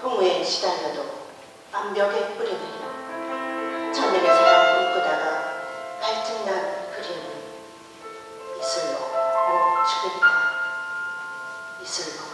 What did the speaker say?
풍우에 시달려도 암벽에 뿌리는 천년의 사랑 꿈꾸다가 갈증난 그리움 이슬로 못 추겠다. 이슬로.